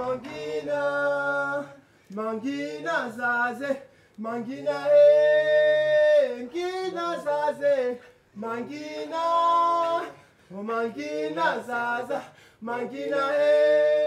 mangina mangina zaze mangina eh mangina, zaze mangina oh mangina zaza mangina eh